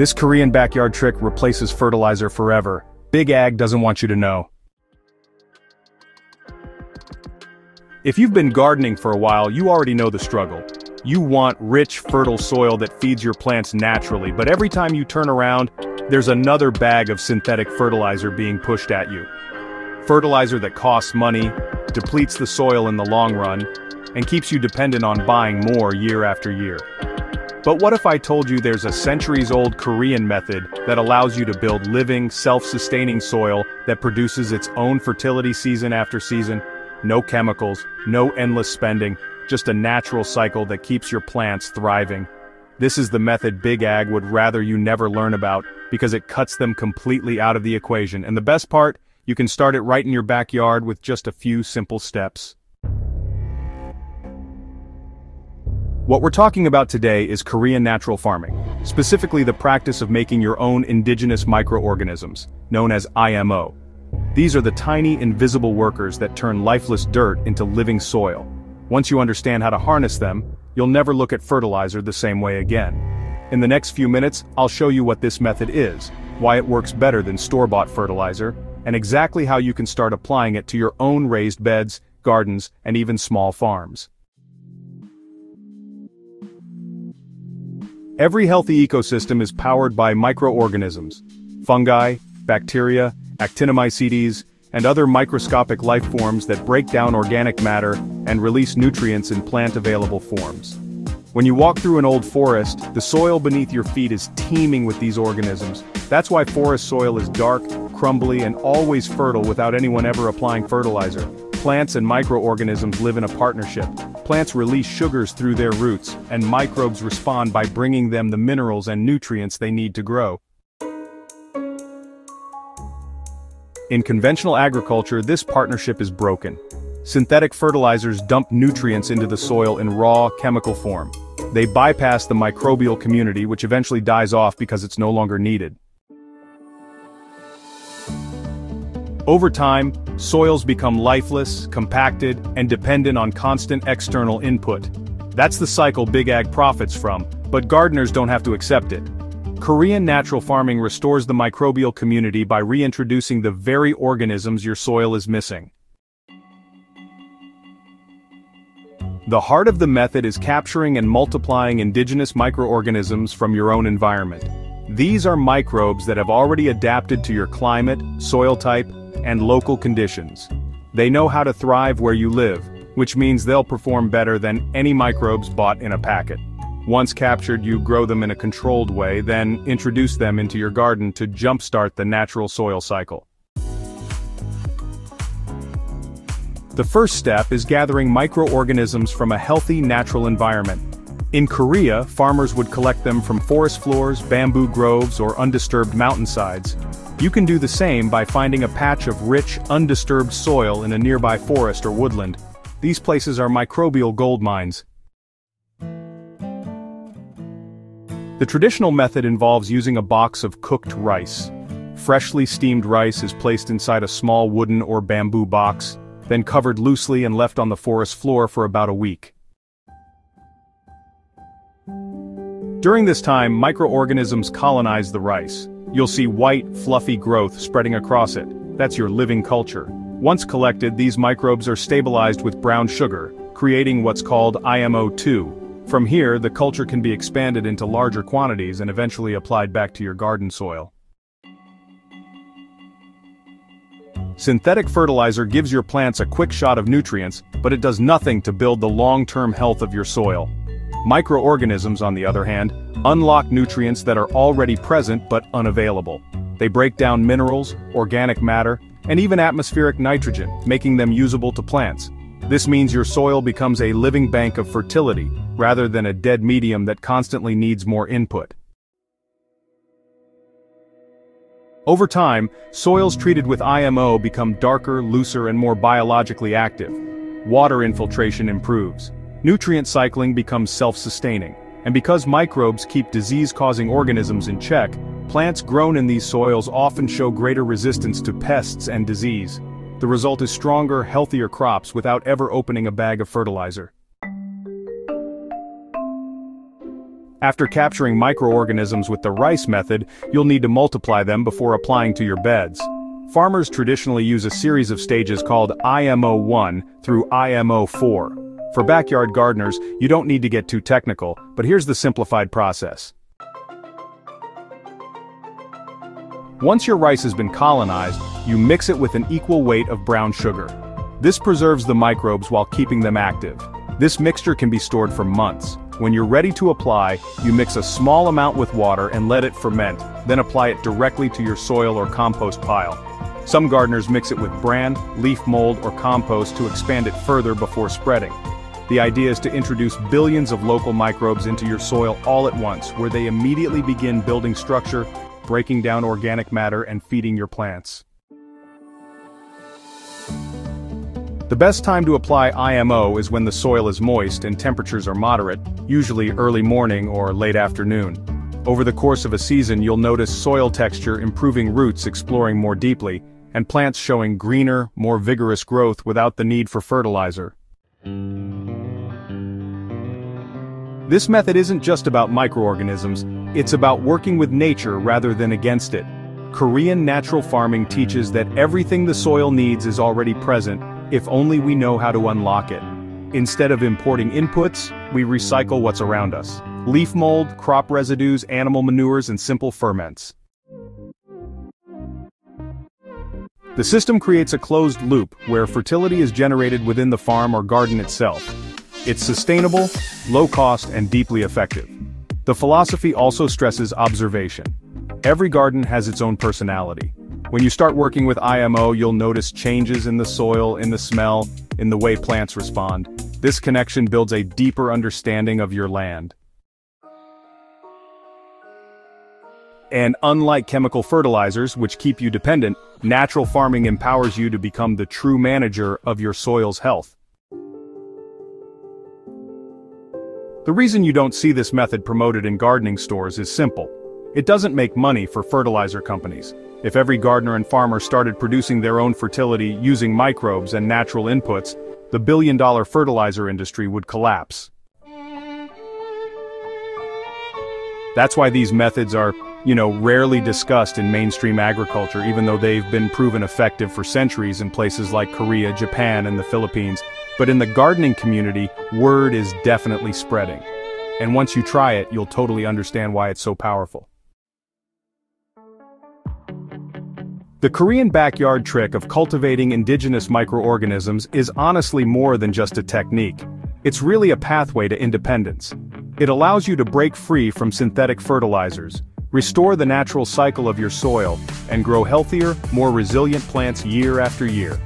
This Korean backyard trick replaces fertilizer forever. Big Ag doesn't want you to know. If you've been gardening for a while, you already know the struggle. You want rich, fertile soil that feeds your plants naturally, but every time you turn around, there's another bag of synthetic fertilizer being pushed at you. Fertilizer that costs money, depletes the soil in the long run, and keeps you dependent on buying more year after year. But what if I told you there's a centuries-old Korean method that allows you to build living, self-sustaining soil that produces its own fertility season after season? No chemicals, no endless spending, just a natural cycle that keeps your plants thriving. This is the method Big Ag would rather you never learn about, because it cuts them completely out of the equation, and the best part, you can start it right in your backyard with just a few simple steps. What we're talking about today is Korean natural farming, specifically the practice of making your own indigenous microorganisms, known as IMO. These are the tiny invisible workers that turn lifeless dirt into living soil. Once you understand how to harness them, you'll never look at fertilizer the same way again. In the next few minutes, I'll show you what this method is, why it works better than store-bought fertilizer, and exactly how you can start applying it to your own raised beds, gardens, and even small farms. Every healthy ecosystem is powered by microorganisms, fungi, bacteria, actinomycetes, and other microscopic life forms that break down organic matter and release nutrients in plant-available forms. When you walk through an old forest, the soil beneath your feet is teeming with these organisms. That's why forest soil is dark, crumbly, and always fertile without anyone ever applying fertilizer. Plants and microorganisms live in a partnership. Plants release sugars through their roots, and microbes respond by bringing them the minerals and nutrients they need to grow. In conventional agriculture this partnership is broken. Synthetic fertilizers dump nutrients into the soil in raw, chemical form. They bypass the microbial community which eventually dies off because it's no longer needed. Over time, soils become lifeless, compacted, and dependent on constant external input. That's the cycle Big Ag profits from, but gardeners don't have to accept it. Korean natural farming restores the microbial community by reintroducing the very organisms your soil is missing. The heart of the method is capturing and multiplying indigenous microorganisms from your own environment. These are microbes that have already adapted to your climate, soil type, and local conditions. They know how to thrive where you live, which means they'll perform better than any microbes bought in a packet. Once captured you grow them in a controlled way, then introduce them into your garden to jumpstart the natural soil cycle. The first step is gathering microorganisms from a healthy natural environment. In Korea, farmers would collect them from forest floors, bamboo groves, or undisturbed mountainsides, you can do the same by finding a patch of rich, undisturbed soil in a nearby forest or woodland. These places are microbial gold mines. The traditional method involves using a box of cooked rice. Freshly steamed rice is placed inside a small wooden or bamboo box, then covered loosely and left on the forest floor for about a week. During this time, microorganisms colonize the rice. You'll see white, fluffy growth spreading across it. That's your living culture. Once collected, these microbes are stabilized with brown sugar, creating what's called IMO2. From here, the culture can be expanded into larger quantities and eventually applied back to your garden soil. Synthetic fertilizer gives your plants a quick shot of nutrients, but it does nothing to build the long-term health of your soil. Microorganisms, on the other hand, unlock nutrients that are already present but unavailable. They break down minerals, organic matter, and even atmospheric nitrogen, making them usable to plants. This means your soil becomes a living bank of fertility, rather than a dead medium that constantly needs more input. Over time, soils treated with IMO become darker, looser, and more biologically active. Water infiltration improves. Nutrient cycling becomes self-sustaining. And because microbes keep disease-causing organisms in check, plants grown in these soils often show greater resistance to pests and disease. The result is stronger, healthier crops without ever opening a bag of fertilizer. After capturing microorganisms with the rice method, you'll need to multiply them before applying to your beds. Farmers traditionally use a series of stages called IMO 1 through IMO 4. For backyard gardeners, you don't need to get too technical, but here's the simplified process. Once your rice has been colonized, you mix it with an equal weight of brown sugar. This preserves the microbes while keeping them active. This mixture can be stored for months. When you're ready to apply, you mix a small amount with water and let it ferment, then apply it directly to your soil or compost pile. Some gardeners mix it with bran, leaf mold or compost to expand it further before spreading. The idea is to introduce billions of local microbes into your soil all at once, where they immediately begin building structure, breaking down organic matter and feeding your plants. The best time to apply IMO is when the soil is moist and temperatures are moderate, usually early morning or late afternoon. Over the course of a season you'll notice soil texture improving roots exploring more deeply, and plants showing greener, more vigorous growth without the need for fertilizer. This method isn't just about microorganisms, it's about working with nature rather than against it. Korean natural farming teaches that everything the soil needs is already present, if only we know how to unlock it. Instead of importing inputs, we recycle what's around us. Leaf mold, crop residues, animal manures and simple ferments. The system creates a closed loop where fertility is generated within the farm or garden itself. It's sustainable, low-cost and deeply effective. The philosophy also stresses observation. Every garden has its own personality. When you start working with IMO you'll notice changes in the soil, in the smell, in the way plants respond. This connection builds a deeper understanding of your land. And unlike chemical fertilizers, which keep you dependent, natural farming empowers you to become the true manager of your soil's health. The reason you don't see this method promoted in gardening stores is simple. It doesn't make money for fertilizer companies. If every gardener and farmer started producing their own fertility using microbes and natural inputs, the billion-dollar fertilizer industry would collapse. That's why these methods are, you know, rarely discussed in mainstream agriculture even though they've been proven effective for centuries in places like Korea, Japan, and the Philippines. But in the gardening community, word is definitely spreading. And once you try it, you'll totally understand why it's so powerful. The Korean backyard trick of cultivating indigenous microorganisms is honestly more than just a technique. It's really a pathway to independence. It allows you to break free from synthetic fertilizers, restore the natural cycle of your soil, and grow healthier, more resilient plants year after year.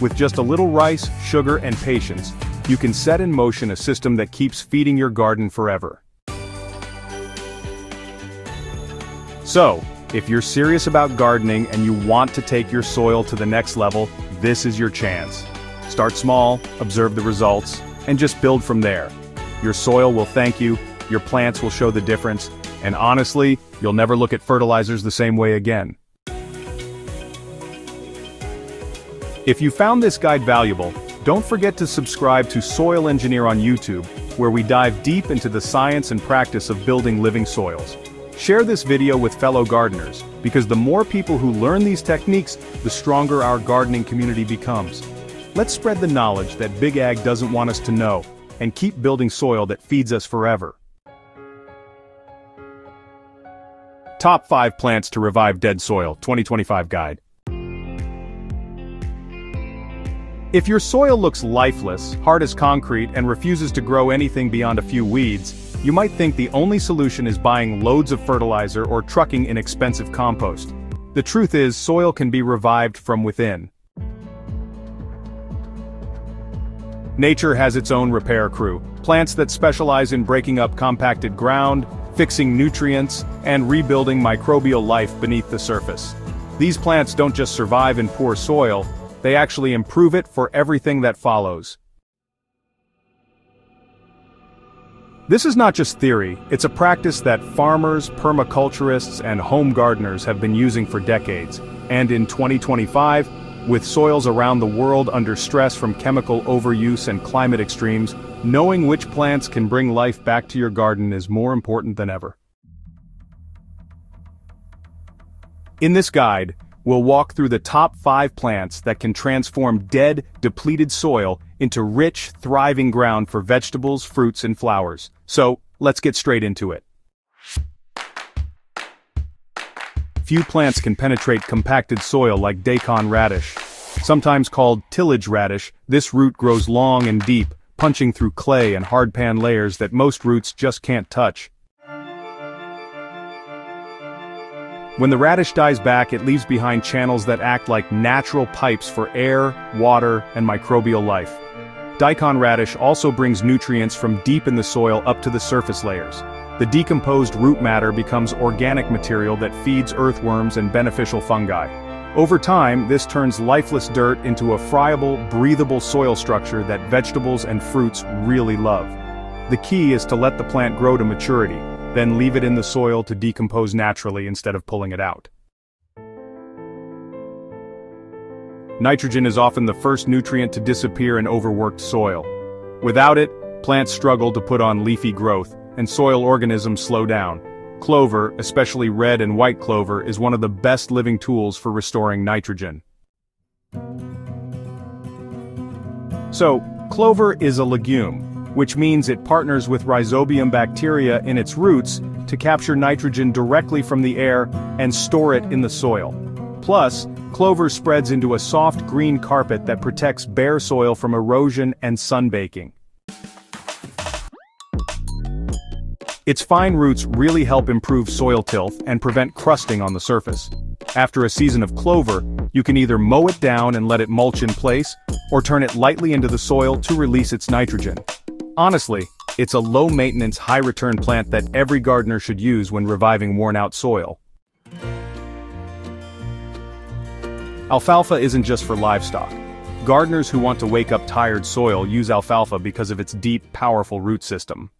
With just a little rice, sugar, and patience, you can set in motion a system that keeps feeding your garden forever. So, if you're serious about gardening and you want to take your soil to the next level, this is your chance. Start small, observe the results, and just build from there. Your soil will thank you, your plants will show the difference, and honestly, you'll never look at fertilizers the same way again. If you found this guide valuable, don't forget to subscribe to Soil Engineer on YouTube, where we dive deep into the science and practice of building living soils. Share this video with fellow gardeners, because the more people who learn these techniques, the stronger our gardening community becomes. Let's spread the knowledge that Big Ag doesn't want us to know, and keep building soil that feeds us forever. Top 5 Plants to Revive Dead Soil 2025 Guide If your soil looks lifeless, hard as concrete, and refuses to grow anything beyond a few weeds, you might think the only solution is buying loads of fertilizer or trucking inexpensive compost. The truth is, soil can be revived from within. Nature has its own repair crew, plants that specialize in breaking up compacted ground, fixing nutrients, and rebuilding microbial life beneath the surface. These plants don't just survive in poor soil, they actually improve it for everything that follows. This is not just theory, it's a practice that farmers, permaculturists, and home gardeners have been using for decades, and in 2025, with soils around the world under stress from chemical overuse and climate extremes, knowing which plants can bring life back to your garden is more important than ever. In this guide, we'll walk through the top 5 plants that can transform dead, depleted soil into rich, thriving ground for vegetables, fruits and flowers. So, let's get straight into it. Few plants can penetrate compacted soil like daikon radish. Sometimes called tillage radish, this root grows long and deep, punching through clay and hardpan layers that most roots just can't touch. When the radish dies back it leaves behind channels that act like natural pipes for air, water, and microbial life. Daikon radish also brings nutrients from deep in the soil up to the surface layers. The decomposed root matter becomes organic material that feeds earthworms and beneficial fungi. Over time, this turns lifeless dirt into a friable, breathable soil structure that vegetables and fruits really love. The key is to let the plant grow to maturity, then leave it in the soil to decompose naturally instead of pulling it out. Nitrogen is often the first nutrient to disappear in overworked soil. Without it, plants struggle to put on leafy growth, and soil organisms slow down. Clover, especially red and white clover, is one of the best living tools for restoring nitrogen. So, clover is a legume, which means it partners with rhizobium bacteria in its roots to capture nitrogen directly from the air and store it in the soil. Plus, clover spreads into a soft green carpet that protects bare soil from erosion and sunbaking. Its fine roots really help improve soil tilth and prevent crusting on the surface. After a season of clover, you can either mow it down and let it mulch in place, or turn it lightly into the soil to release its nitrogen. Honestly, it's a low-maintenance, high-return plant that every gardener should use when reviving worn-out soil. Alfalfa isn't just for livestock. Gardeners who want to wake up tired soil use alfalfa because of its deep, powerful root system.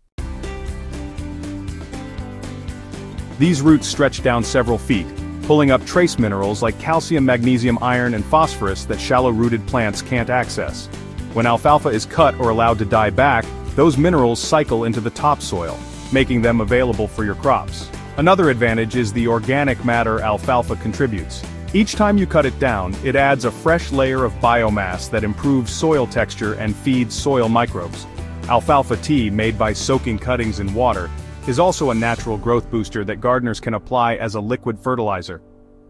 These roots stretch down several feet, pulling up trace minerals like calcium, magnesium, iron, and phosphorus that shallow-rooted plants can't access. When alfalfa is cut or allowed to die back, those minerals cycle into the topsoil, making them available for your crops. Another advantage is the organic matter alfalfa contributes. Each time you cut it down, it adds a fresh layer of biomass that improves soil texture and feeds soil microbes. Alfalfa tea, made by soaking cuttings in water, is also a natural growth booster that gardeners can apply as a liquid fertilizer.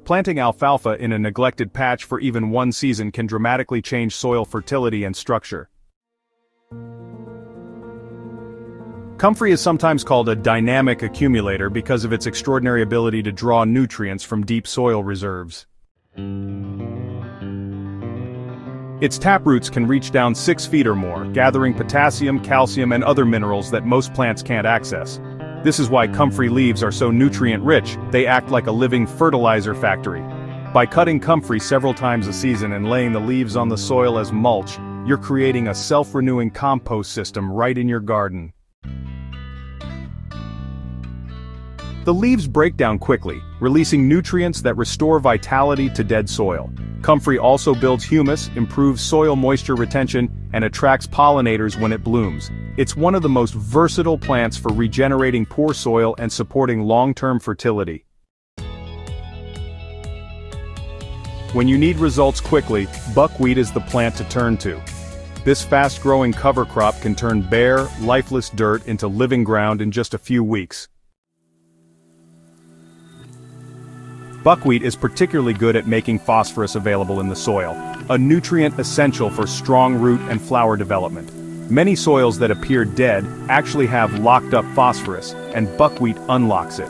Planting alfalfa in a neglected patch for even one season can dramatically change soil fertility and structure. Comfrey is sometimes called a dynamic accumulator because of its extraordinary ability to draw nutrients from deep soil reserves. Its taproots can reach down 6 feet or more, gathering potassium, calcium and other minerals that most plants can't access. This is why comfrey leaves are so nutrient-rich, they act like a living fertilizer factory. By cutting comfrey several times a season and laying the leaves on the soil as mulch, you're creating a self-renewing compost system right in your garden. The leaves break down quickly, releasing nutrients that restore vitality to dead soil. Comfrey also builds humus, improves soil moisture retention, and attracts pollinators when it blooms. It's one of the most versatile plants for regenerating poor soil and supporting long-term fertility. When you need results quickly, buckwheat is the plant to turn to. This fast-growing cover crop can turn bare, lifeless dirt into living ground in just a few weeks. Buckwheat is particularly good at making phosphorus available in the soil, a nutrient essential for strong root and flower development. Many soils that appear dead actually have locked up phosphorus, and buckwheat unlocks it.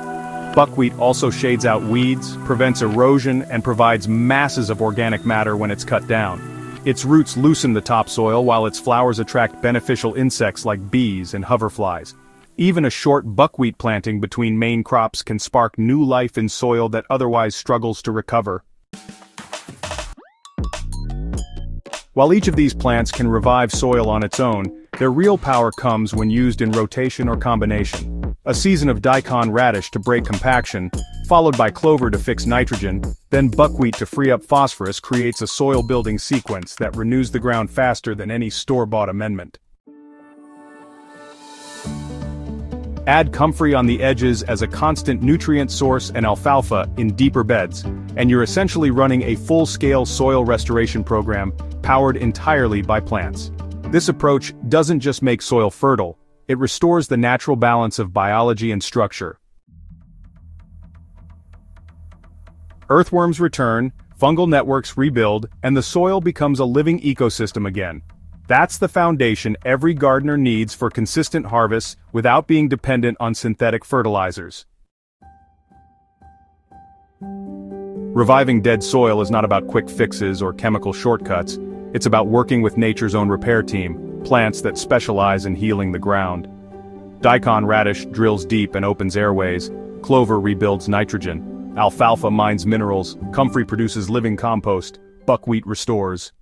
Buckwheat also shades out weeds, prevents erosion, and provides masses of organic matter when it's cut down. Its roots loosen the topsoil while its flowers attract beneficial insects like bees and hoverflies. Even a short buckwheat planting between main crops can spark new life in soil that otherwise struggles to recover. While each of these plants can revive soil on its own, their real power comes when used in rotation or combination. A season of daikon radish to break compaction, followed by clover to fix nitrogen, then buckwheat to free up phosphorus creates a soil-building sequence that renews the ground faster than any store-bought amendment. Add comfrey on the edges as a constant nutrient source and alfalfa in deeper beds, and you're essentially running a full-scale soil restoration program powered entirely by plants. This approach doesn't just make soil fertile, it restores the natural balance of biology and structure. Earthworms return, fungal networks rebuild, and the soil becomes a living ecosystem again. That's the foundation every gardener needs for consistent harvests without being dependent on synthetic fertilizers. Reviving dead soil is not about quick fixes or chemical shortcuts, it's about working with nature's own repair team, plants that specialize in healing the ground. Daikon radish drills deep and opens airways, clover rebuilds nitrogen, alfalfa mines minerals, comfrey produces living compost, buckwheat restores.